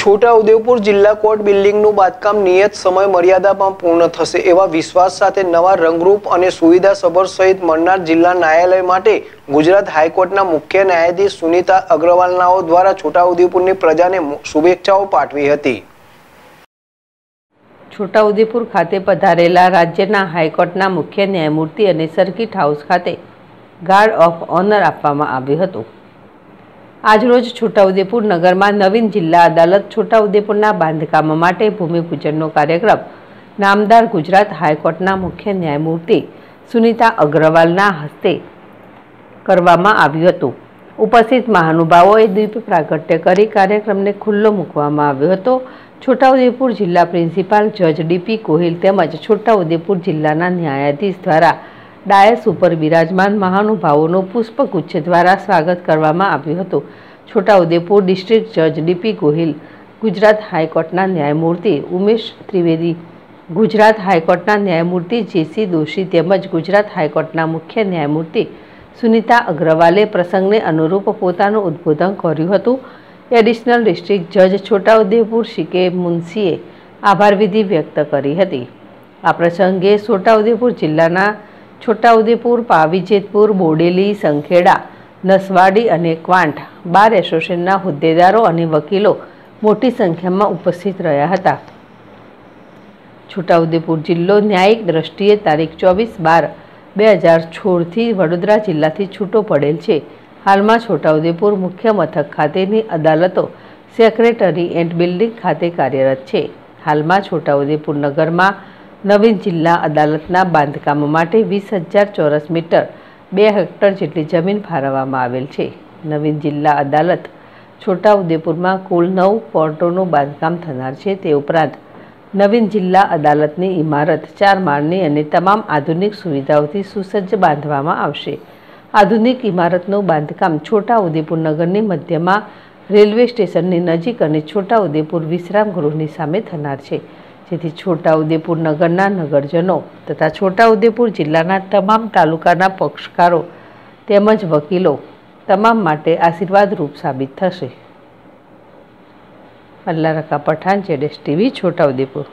છોટાઉદેપુર જિલ્લા કોર્ટ બિલ્ડિંગનું બાંધકામ નિયત સમય મર્યાદામાં પૂર્ણ થશે એવા વિશ્વાસ સાથે નવા રંગરૂપ અને સુવિધાસભર સહિત મળનાર જિલ્લા ન્યાયાલય માટે ગુજરાત હાઈકોર્ટના મુખ્ય ન્યાયાધીશ સુનિતા અગ્રવાલનાઓ દ્વારા છોટાઉદેપુરની પ્રજાને શુભેચ્છાઓ પાઠવી હતી. છોટાઉદેપુર ખાતે પધારેલા રાજ્યના હાઈકોર્ટના મુખ્ય ન્યાયમૂર્તિ અને સર્કિટ હાઉસ ખાતે ગાર્ડ ઓફ ઓનર આપવામાં આવ્યું હતું. આજરોજ છોટાઉદેપુર નગરમાં નવીન જિલ્લા અદાલત છોટાઉદેપુરના બાંધકામ માટે ભૂમિપૂજનનો કાર્યક્રમ. નામદાર ગુજરાત હાઈકોર્ટના મુખ્ય ન્યાયમૂર્તિ સુનિતા અગ્રવાલના હસ્તે કરવામાં આવ્યું હતું. ઉપસ્થિત મહાનુભાવોએ દીપ પ્રાગટ્ય કરી કાર્યક્રમને ખુલ્લો મૂકવામાં આવ્યો હતો. છોટાઉદેપુર જિલ્લા પ્રિન્સિપાલ જજ ડીપી કોહિલ તેમજ છોટાઉદેપુર જિલ્લાના ન્યાયાધીશ દ્વારા ડાયસ ઉપર બિરાજમાન મહાનુભાવોનું પુષ્પગુચ્છ દ્વારા સ્વાગત કરવામાં આવ્યું હતું. છોટાઉદેપુર ડિસ્ટ્રિક્ટ જજ ડીપી ગોહિલ, ગુજરાત હાઈકોર્ટના ન્યાયમૂર્તિ ઉમેશ ત્રિવેદી, ગુજરાત હાઈકોર્ટના ન્યાયમૂર્તિ જેસી દોશી તેમજ ગુજરાત હાઈકોર્ટના મુખ્ય ન્યાયમૂર્તિ સુનિતા અગ્રવાલે પ્રસંગને અનુરૂપ પોતાનું ઉદ્બોધન કર્યું હતું. એડિશનલ ડિસ્ટ્રિક્ટ જજ છોટાઉદેપુર શિકે મુનશીએ આભાર વિધિ વ્યક્ત કરી હતી. આ પ્રસંગે છોટાઉદેપુર જિલ્લાના છોટાઉદેપુર, પાવીજેતપુર, બોડેલી, સંખેડા, નસવાડી અને ક્વાંટ બાર એસોસિએશનના હોદ્દેદારો અને વકીલો મોટી સંખ્યામાં ઉપસ્થિત રહ્યા હતા. છોટાઉદેપુર જિલ્લો ન્યાયિક દ્રષ્ટિએ તારીખ ચોવીસ બાર બે હજાર છોળથી વડોદરા જિલ્લાથી છૂટો પડેલ છે. હાલમાં છોટાઉદેપુર મુખ્ય મથક ખાતેની અદાલતો સેક્રેટરી એન્ડ બિલ્ડિંગ ખાતે કાર્યરત છે. હાલમાં છોટાઉદેપુર નગરમાં નવીન જિલ્લા અદાલતના બાંધકામ માટે વીસ હજાર ચોરસ મીટર બે હેક્ટર જેટલી જમીન ફાળવવામાં આવેલ છે. નવીન જિલ્લા અદાલત છોટાઉદેપુરમાં કુલ નવ પોર્ટોનું બાંધકામ થનાર છે. તે ઉપરાંત નવીન જિલ્લા અદાલતની ઇમારત, ચાર માળની અને તમામ આધુનિક સુવિધાઓથી સુસજ્જ બાંધવામાં આવશે. આધુનિક ઇમારતનું બાંધકામ છોટાઉદેપુર નગરની મધ્યમાં રેલવે સ્ટેશનની નજીક અને છોટાઉદેપુર વિશ્રામ ગૃહની સામે થનાર છે. જેથી છોટાઉદેપુર નગરના નગરજનો તથા છોટાઉદેપુર જિલ્લાના તમામ તાલુકાના પક્ષકારો તેમજ વકીલો તમામ માટે આશીર્વાદરૂપ સાબિત થશે. અલ્લા રકા પઠાણ જેડેશ ટીવી, છોટાઉદેપુર.